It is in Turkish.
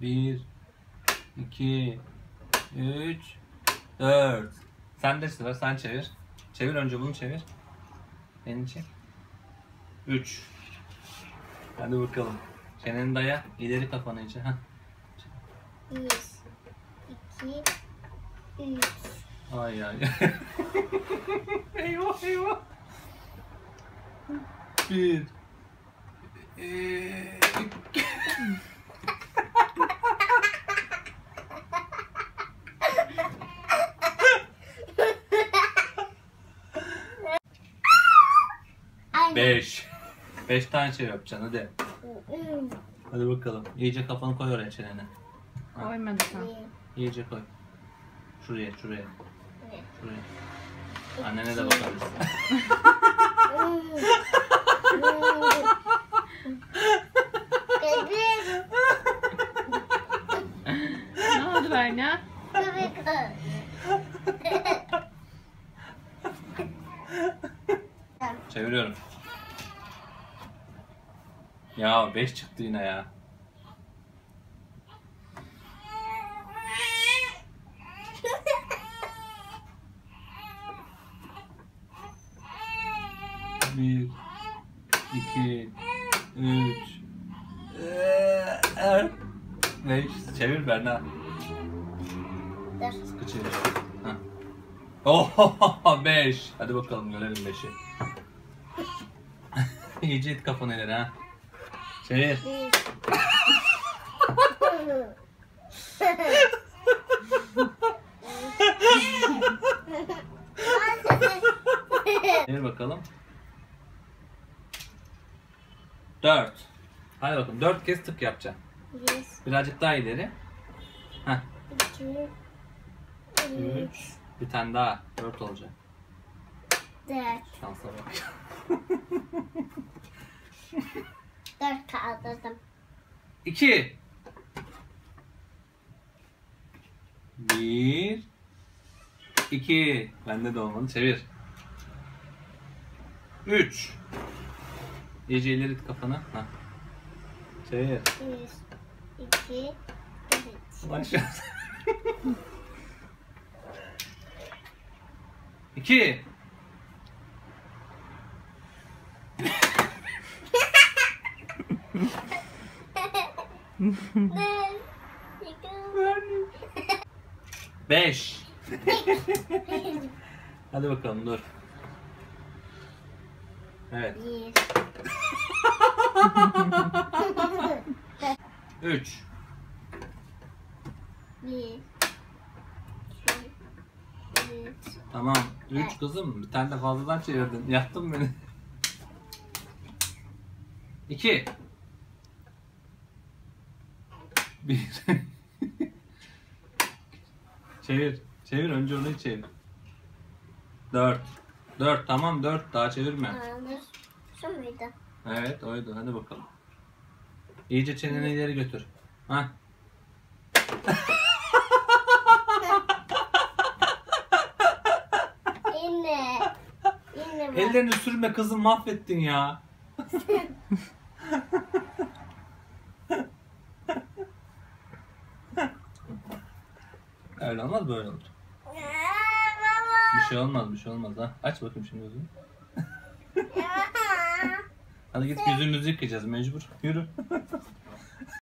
Bir, iki, üç, dört. Sen de sıra, sen çevir. Çevir önce bunu çevir. Elini çek. Üç. Hadi bakalım. Çeneni daya, ileri kafanı iyice. Heh. Bir, iki, üç. Ay ay. eyvah eyvah. Bir. Ee, Beş. Beş tane şey yapacaksın hadi. Hmm, Hadi bakalım. İyice kafanı koy oraya çenene. Koymadı sen. İyice koy. Şuraya, şuraya, evet. şuraya. Annene de bakabilirsin. Bebeğim. ne oldu Berna? Çeviriyorum. Ya 5 çıktı yine ya. Bir, iki, üç, eee, beş. Çevir Berna. Sıkı çevir. Heh. Oh, beş. Hadi bakalım görelim beşi. İyice it kafanı ileri ha. Çevir. Çevir bakalım. Dört. Hadi bakalım dört kez tık yapacaksın. Bir, Birazcık daha ileri. Heh. iki, Üç. Bir tane daha. Dört olacak. dört. Şansa bak. Dört kaldırdım. İki. Bir. iki. Bende de olmadı. Çevir. Üç. İyice ileri it kafanı. Heh. Çevir. Bir, iki, üç. Başla. İki. Bir, iki, Beş. Hadi bakalım dur. Evet. bir. Üç. Bir, iki, üç. Tamam. Üç kızım. Bir tane de fazladan çevirdin. Yaktın beni. İki. Bir. çevir. Çevir. Önce onu çevir. Dört. Dört. Tamam dört. Daha çevirme. Şu muydu? Evet oydu. Hadi bakalım. İyice çeneni ileri götür. Ha. Yine. Yine. Ellerini sürme kızım mahvettin ya. Öyle olmaz böyle olur. Bir şey olmaz bir şey olmaz ha. Aç bakayım şimdi gözünü. Hadi git yüzümüzü yıkayacağız mecbur. Yürü.